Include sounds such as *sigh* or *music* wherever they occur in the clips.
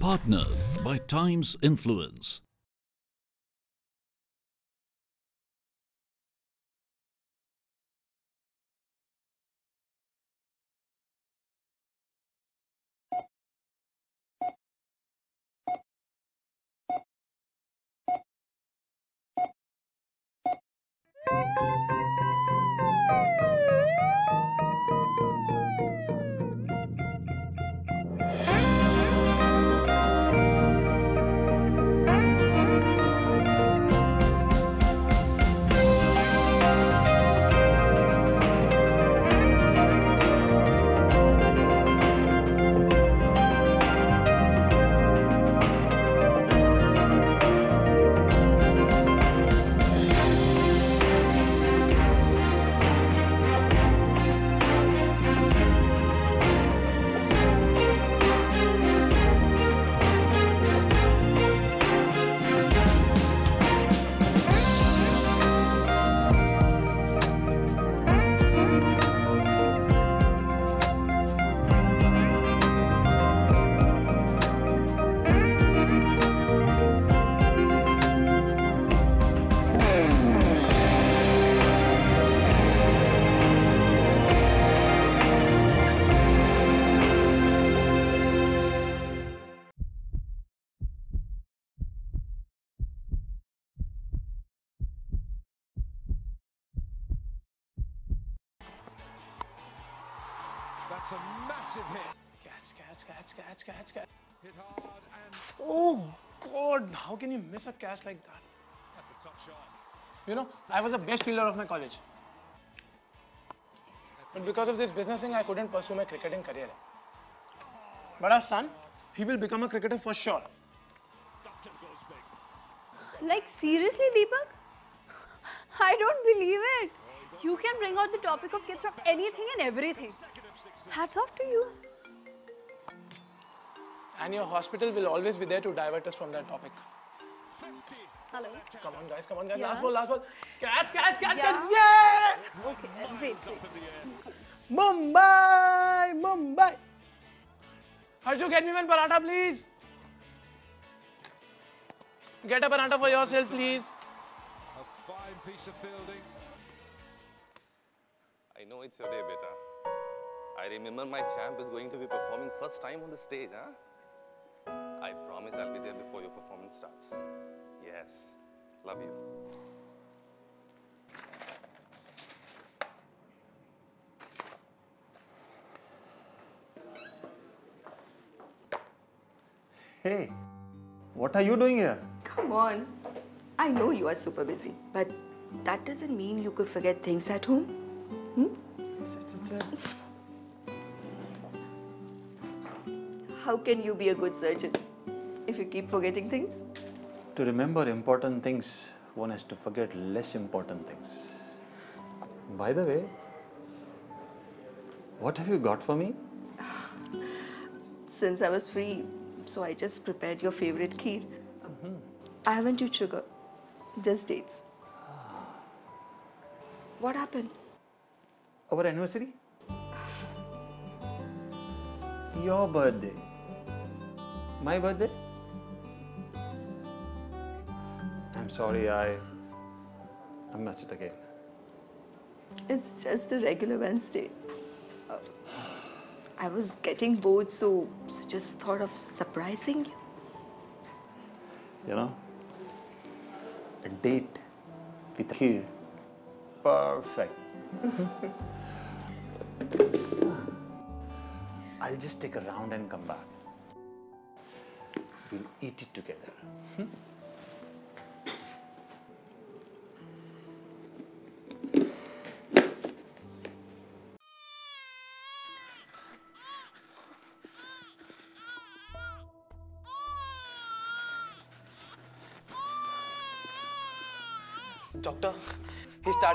Partnered by Times Influence. That's a massive hit. Catch, catch, catch, catch, catch, catch. Hit hard and Oh, God. How can you miss a catch like that? that's a tough shot. You know, I was the best fielder of my college. But because of this business thing, I couldn't pursue my cricketing career. But our son, he will become a cricketer for sure. Doctor goes big. Like, seriously, Deepak? *laughs* I don't believe it. You can bring out the topic of kids from anything and everything. Second of sixes. Hats off to you. And your hospital will always be there to divert us from that topic. Hello. Come on, guys, come on, guys. Yeah. Last ball, last ball. Catch, catch, catch, Yeah. catch. Yeah! Okay, uh, wait, wait. Up in the air. Mumbai, Mumbai. Harshu, get me one paratha, please. Get a paratha for yourself, please. A fine piece of fielding. I know it's your day, beta. I remember my champ is going to be performing first time on the stage, huh? I promise I'll be there before your performance starts. Yes, love you. Hey, what are you doing here? Come on. I know you are super busy, but that doesn't mean you could forget things at home. How can you be a good surgeon if you keep forgetting things? To remember important things, one has to forget less important things. By the way, what have you got for me? Since I was free, so I just prepared your favorite kheer. Mm-hmm. I haven't used sugar, just dates. Ah. What happened? Our anniversary? Your birthday. My birthday? I'm sorry, I, I missed it again. It's just a regular Wednesday. Uh, I was getting bored, so, so just thought of surprising you. You know, a date with kheer. Perfect. *laughs* I'll just take a round and come back. We'll eat it together. Hmm?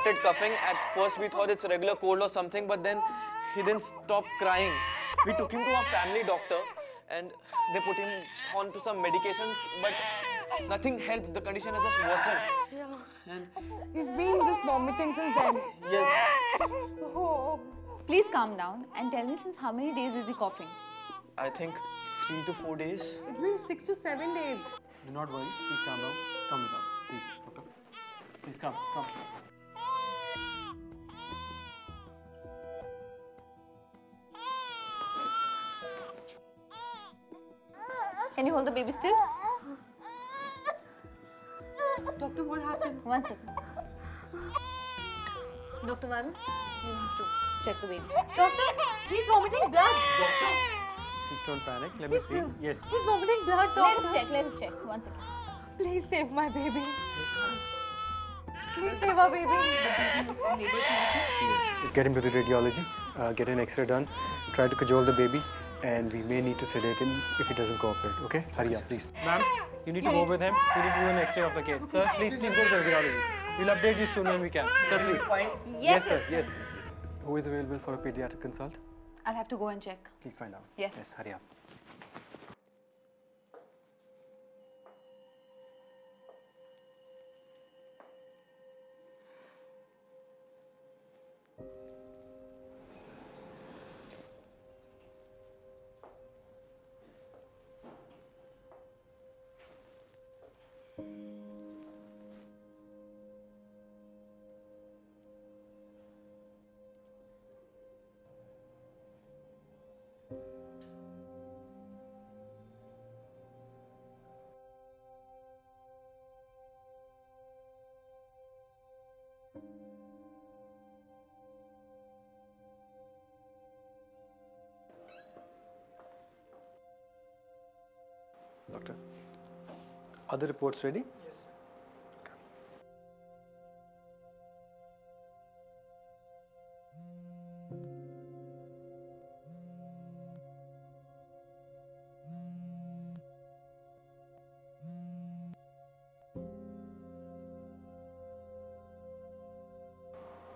Started coughing. At first, we thought it's a regular cold or something, but then he didn't stop crying. We took him to our family doctor and they put him on to some medications, but nothing helped. The condition has just worsened. Yeah. He's been just vomiting since then. Yes, Oh. Please calm down and tell me since how many days is he coughing? I think three to four days. It's been six to seven days. Do not worry. Please calm down. Come with us. Please, doctor. Please come. Come. Can you hold the baby still? Doctor, what happened? One second. Dr. Varun, you have to check the baby. Doctor, he's vomiting blood. Doctor, Please don't panic. Let me see. Yes. He's vomiting blood, doctor. Let us check, let us check. One second. Please save my baby. Please save our baby. Get him to the radiology. Uh, get an X-ray done. Try to cajole the baby, and we may need to sedate him if he doesn't cooperate. Okay? Hurry up, please. Ma'am, you need to go with him. We need to do an X-ray of the kid. Sir, please, please go to the radiology. We'll update you soon when we can. Sir, please. Fine. Yes, sir. Yes. Who is available for a pediatric consult? I'll have to go and check. Please find out. Yes. Yes. Hurry up. Doctor. Other reports ready? Yes.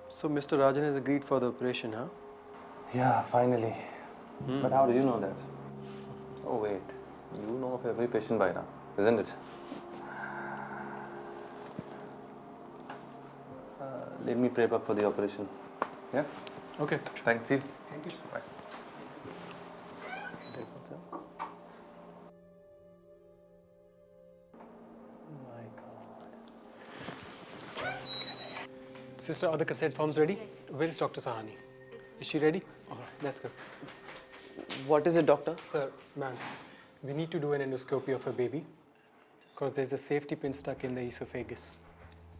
So Mr. Rajan has agreed for the operation, huh? Yeah, finally. Hmm. But how do you know that? Oh, wait. You know of every patient by now, isn't it? Uh, let me prep up for the operation. Yeah? Okay. Thanks, see you. Thank you. Bye. My God. Sister, are the consent forms ready? Where is Dr. Sahani? Is she ready? All right, that's good. What is it, doctor? Sir, ma'am, we need to do an endoscopy of a baby because there's a safety pin stuck in the esophagus.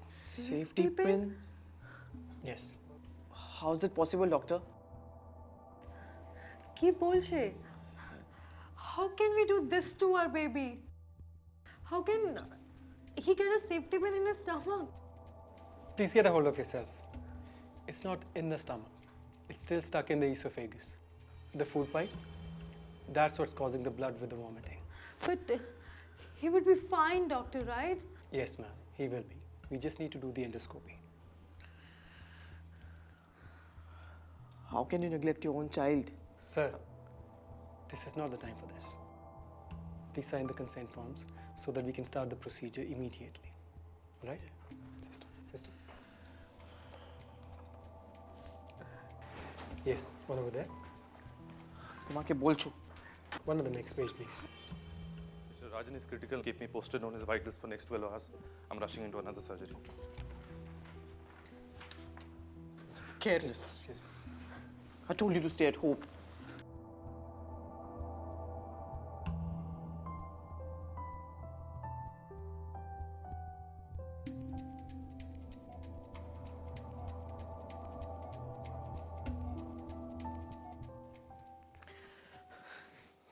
Safety pin? Yes. How is it possible, doctor? Keep bullshit. How can we do this to our baby? How can he get a safety pin in his stomach? Please get a hold of yourself. It's not in the stomach. It's still stuck in the esophagus. The food pipe, that's what's causing the blood with the vomiting. But uh, he would be fine, doctor, right? Yes, ma'am. He will be. We just need to do the endoscopy. How can you neglect your own child? Sir, this is not the time for this. Please sign the consent forms so that we can start the procedure immediately. All right? Sister. Sister. Yes, one over there. তোমাকে বলছো one on the next page, please. Mr. Rajan is critical. Keep me posted on his vitals for next 12 hours. I'm rushing into another surgery. Careless. Yes, I told you to stay at home.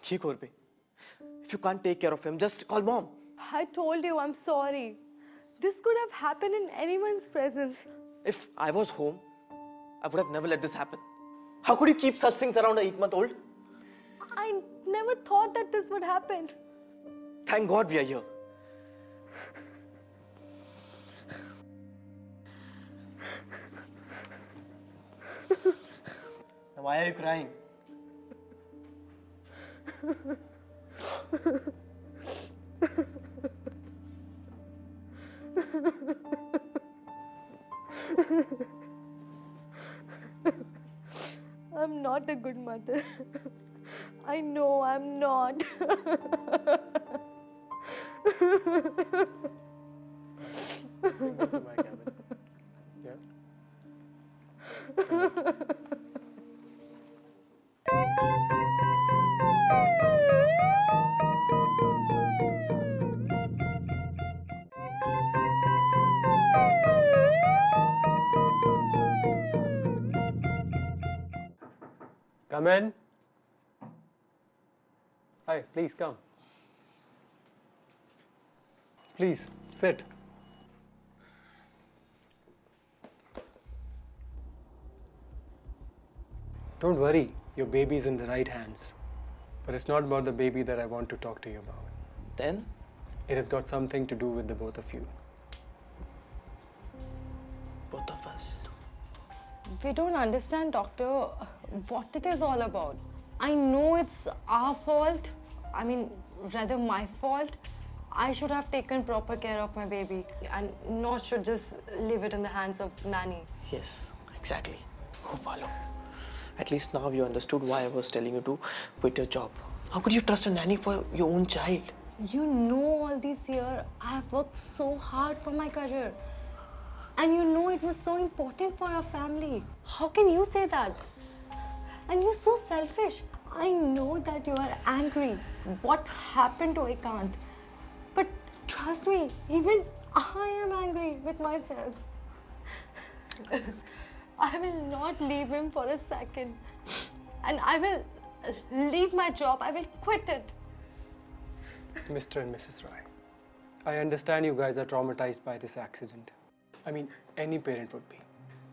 he could. If you can't take care of him, just call mom. I told you, I'm sorry. This could have happened in anyone's presence. If I was home, I would have never let this happen. How could you keep such things around an eight month old? I never thought that this would happen. Thank God we are here. why are you crying? I'm not a good mother. I know I'm not. *laughs* please come. Please sit. Don't worry, your baby's in the right hands. But it's not about the baby that I want to talk to you about. Then? It has got something to do with the both of you. Both of us. We don't understand, doctor, what it is all about. I know it's our fault. I mean, rather my fault. I should have taken proper care of my baby and not should just leave it in the hands of nanny. Yes, exactly. Oh, Balu. At least now you understood why I was telling you to quit your job. How could you trust a nanny for your own child? You know all these years I've worked so hard for my career. And you know it was so important for our family. How can you say that? And you're so selfish. I know that you are angry. What happened to Ekant? But trust me, even I am angry with myself. *laughs* I will not leave him for a second. And I will leave my job. I will quit it. Mr. and Mrs. Roy, I understand you guys are traumatized by this accident. I mean, any parent would be.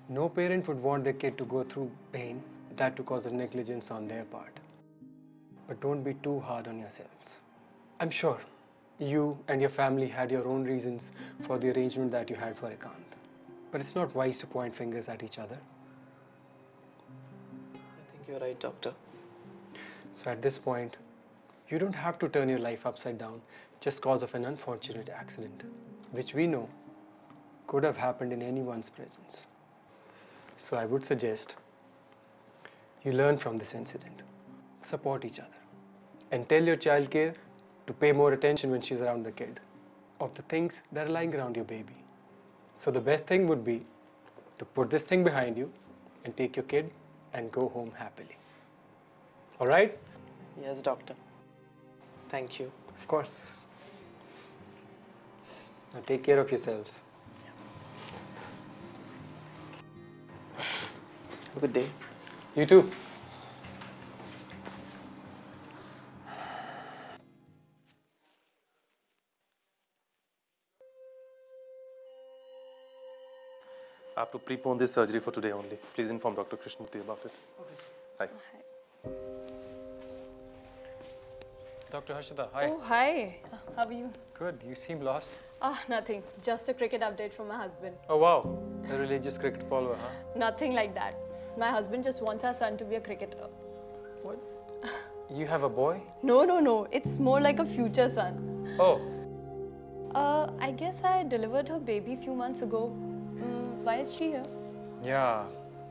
No parent would want their kid to go through pain, that to cause a negligence on their part. But don't be too hard on yourselves. I'm sure you and your family had your own reasons for the arrangement that you had for Ekant. But it's not wise to point fingers at each other. I think you're right, doctor. So at this point, you don't have to turn your life upside down just cause of an unfortunate accident, which we know could have happened in anyone's presence. So I would suggest you learn from this incident, support each other, and tell your child care to pay more attention when she's around the kid of the things that are lying around your baby. So the best thing would be to put this thing behind you and take your kid and go home happily. All right? Yes, doctor. Thank you. Of course. Now take care of yourselves. Have a good day. You too. Have to prepone this surgery for today only. Please inform Dr. Krishnamurthy about it. Okay. Hi. Dr. Harshada, hi. Oh, hi. How are you? Good. You seem lost. Ah, nothing. Just a cricket update from my husband. Oh, wow. A religious cricket follower, huh? Nothing like that. My husband just wants our son to be a cricketer. What? *laughs* You have a boy? No, no, no. It's more like a future son. Oh, Uh, I guess I delivered her baby a few months ago. Why is she here? yeah.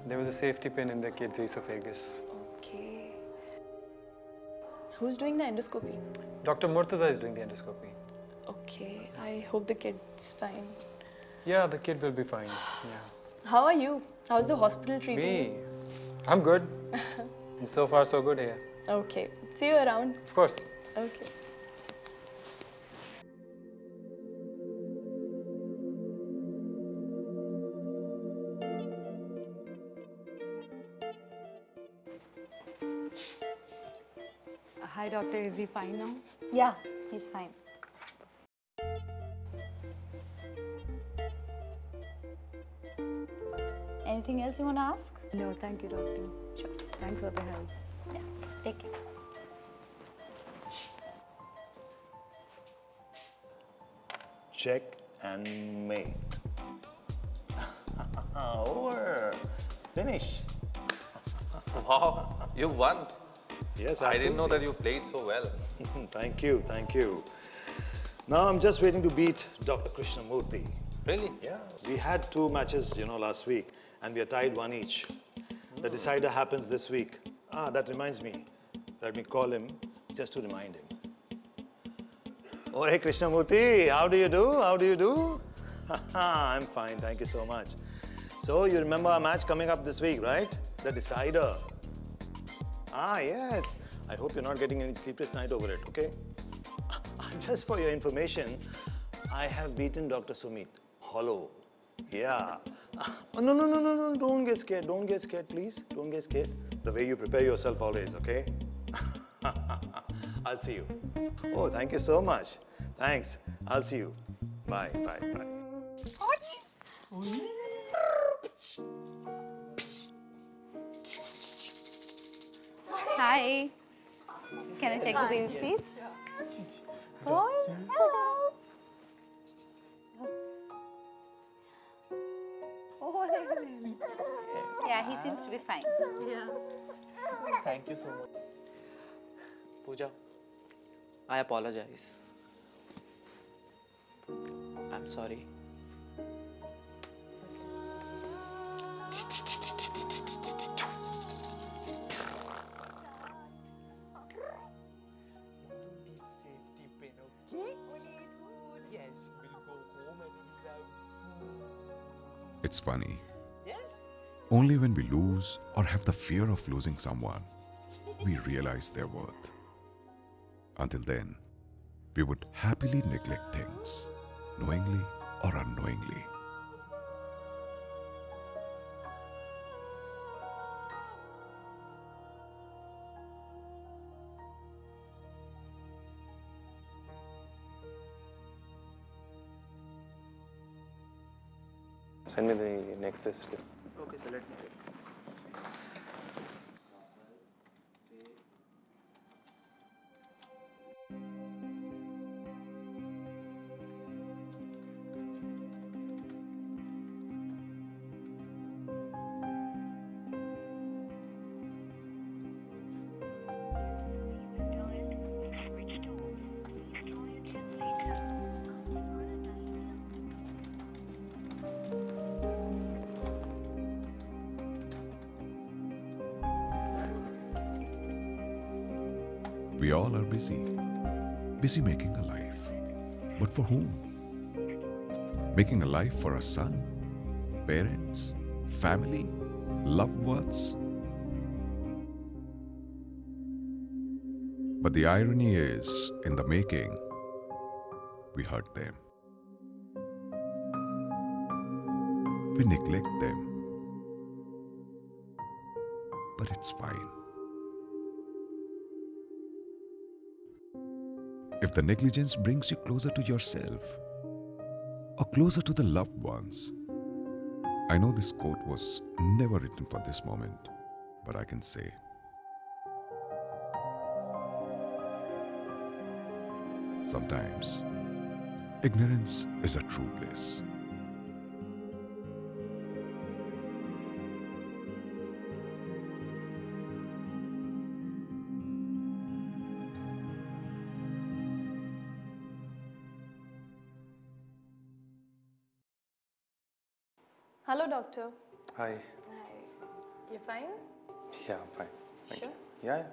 There was a safety pin in the kid's esophagus. Okay. Who's doing the endoscopy? Dr. Murtaza is doing the endoscopy. Okay. I hope the kid's fine. Yeah, the kid will be fine. Yeah. How are you? How's the hospital treating you? Me? I'm good. *laughs* and so far, so good here. Okay. See you around. Of course. Okay. Hi, doctor. Is he fine now? Yeah, he's fine. Anything else you want to ask? No, thank you, doctor. Sure. Thanks for the help. Yeah, take care. Check and mate. *laughs* Over. Finish. Wow, you won. Yes, I didn't know that you played so well. *laughs* thank you, thank you. Now I'm just waiting to beat Dr. Krishnamurthy. Really? Yeah, we had two matches, you know, last week, and we are tied one each. The decider happens this week. Ah, that reminds me. Let me call him just to remind him. Oh, hey, Krishnamurthy, how do you do? How do you do? I'm fine, thank you so much. So, you remember our match coming up this week, right? The decider. Ah, yes. I hope you're not getting any sleepless night over it, okay? *laughs* Just for your information, I have beaten Dr. Sumit. Hollow. Yeah. Oh, no, no, no, no, no. Don't get scared. Don't get scared, please. Don't get scared. The way you prepare yourself always, okay? *laughs* I'll see you. Oh, thank you so much. Thanks. I'll see you. Bye, bye, bye. Hi. Can I check the baby, please? Boy, hello. Yeah, he seems to be fine. Yeah. Thank you so much. Pooja, I apologize. I'm sorry. It's funny. Only when we lose or have the fear of losing someone, we realize their worth. Until then, we would happily neglect things, knowingly or unknowingly. Okay, so let me check. We all are busy, busy making a life. But for whom? Making a life for a son, parents, family, loved ones. But the irony is, in the making, we hurt them. We neglect them. But it's fine. If the negligence brings you closer to yourself or closer to the loved ones, I know this quote was never written for this moment, but I can say sometimes ignorance is a true bliss. Hello, doctor. Hi. Hi. You fine? Yeah, I'm fine. Thank Sure? you. Yeah, yeah,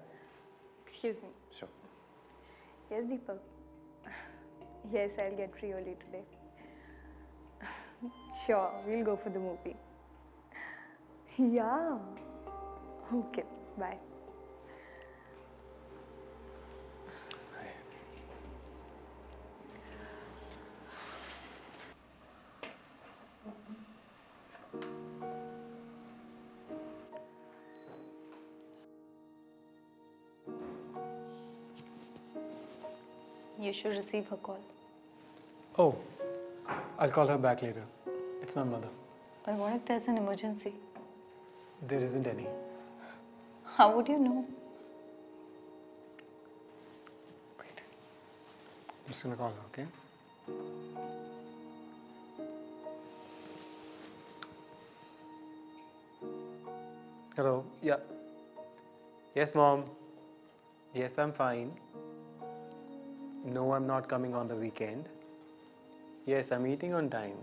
Excuse me. sure. Yes, Deepak. Yes, I'll get free early today. sure, we'll go for the movie. Yeah. Okay, bye. You should receive her call. Oh, I'll call her back later. It's my mother. But what if there's an emergency? There isn't any. How would you know? Wait. I'm just gonna call her, okay? Hello. Yeah. Yes, mom. Yes, I'm fine. No, I'm not coming on the weekend. Yes, I'm eating on time.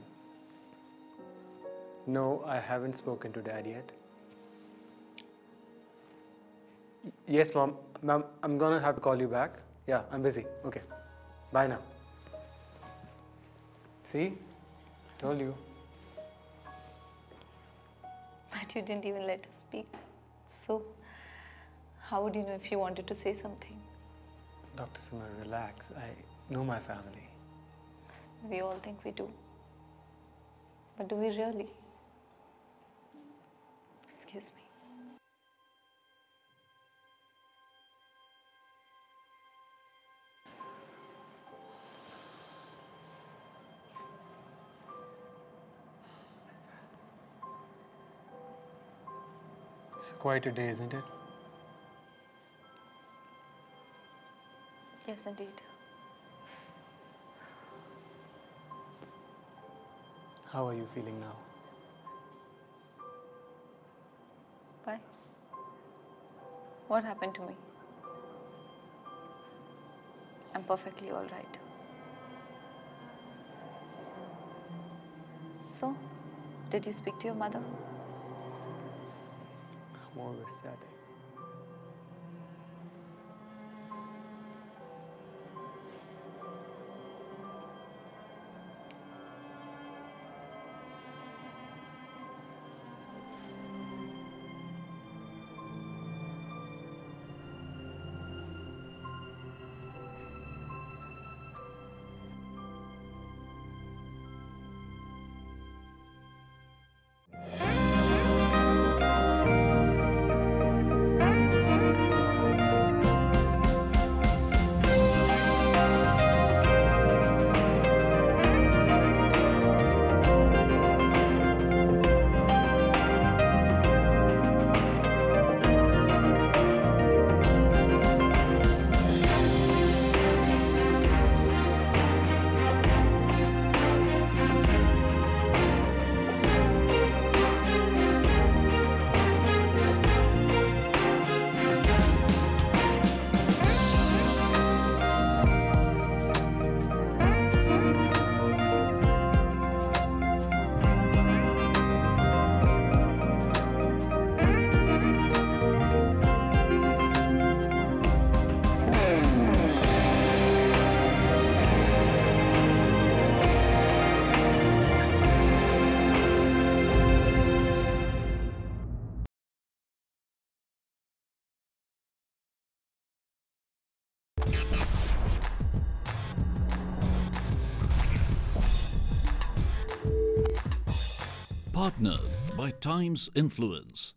No, I haven't spoken to dad yet. Yes, mom. I'm gonna have to call you back. Yeah, I'm busy. Okay. Bye now. See? I Told you. But you didn't even let her speak. So, how would you know if she wanted to say something? Dr. Simar, relax. I know my family. We all think we do. But do we really? Excuse me. It's quite a day, isn't it? Yes, indeed. How are you feeling now? Why? What happened to me? I'm perfectly all right. So, did you speak to your mother? I'm always sad. Partnered by Times Influence.